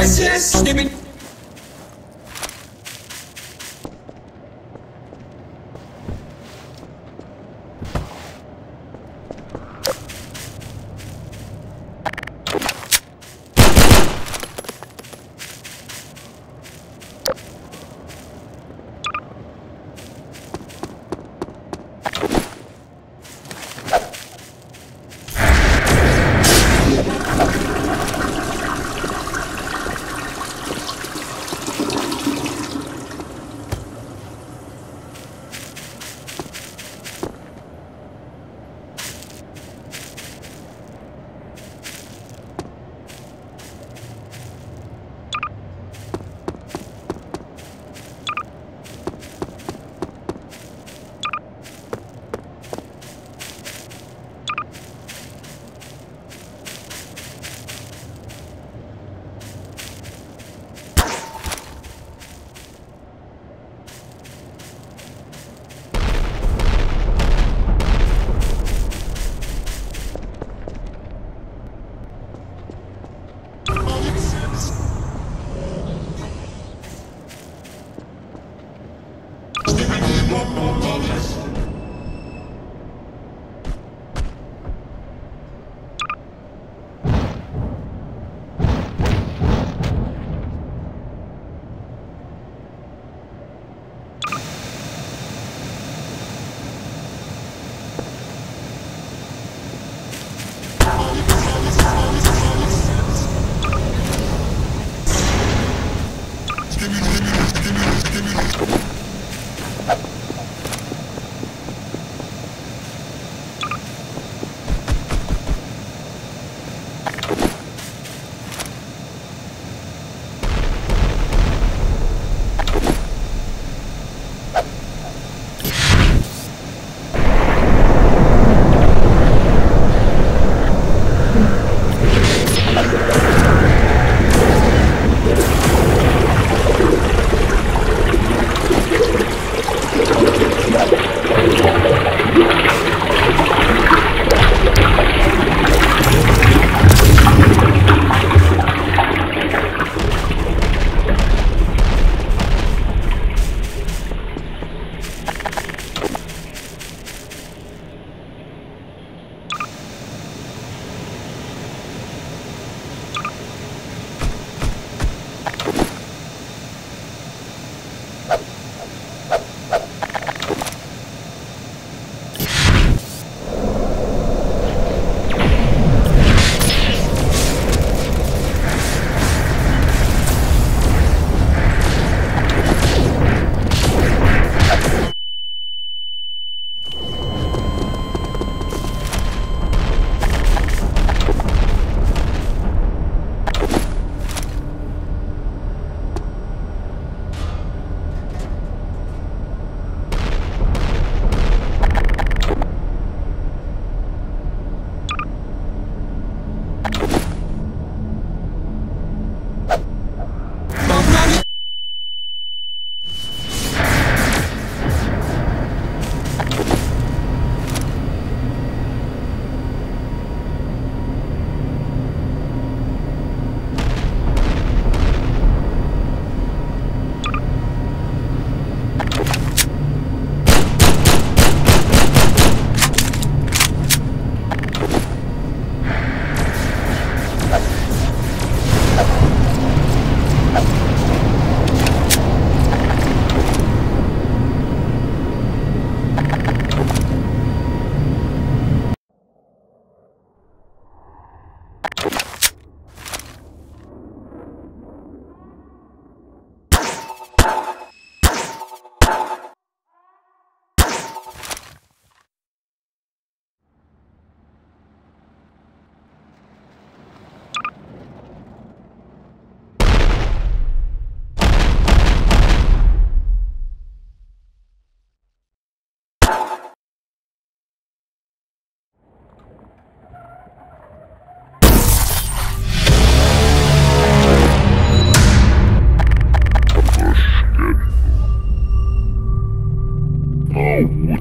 yes, yes, yes. como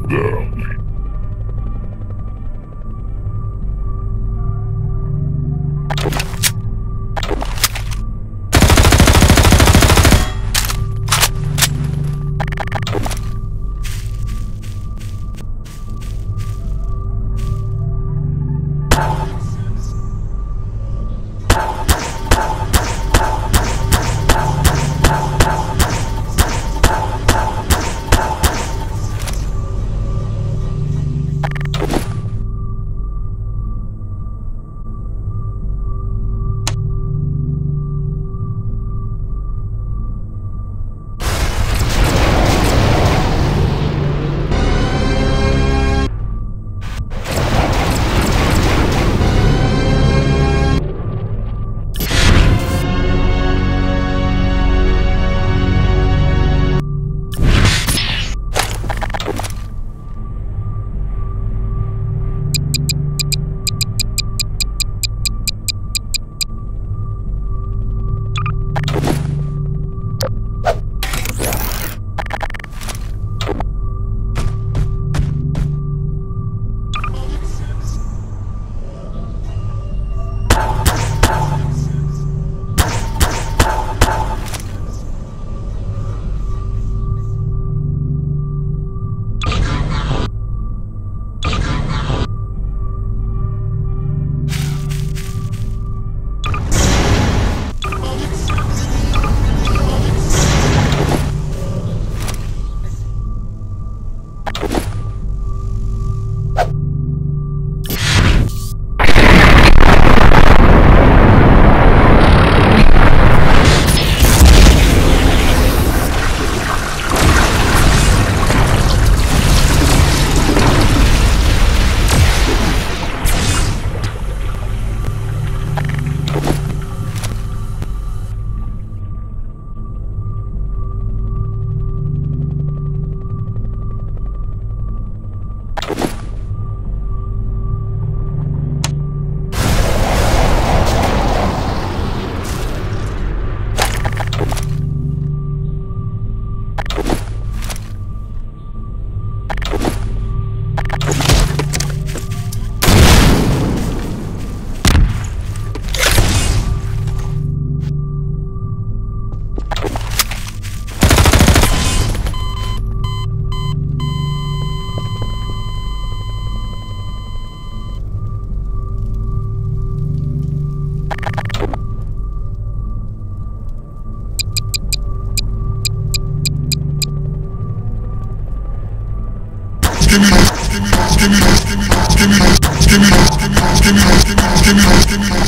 Yeah. stimulus, stimulus, stimulus, stimulus, stimulus, stimulus, stimulus, stimulus, stimulus, stimulus,